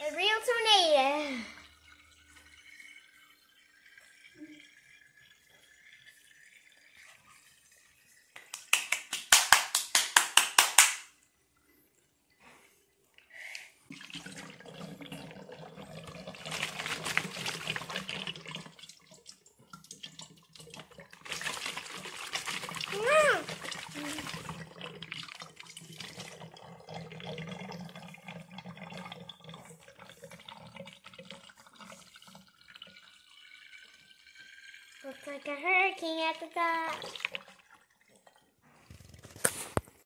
A real tornado. Looks like a hurricane at the top.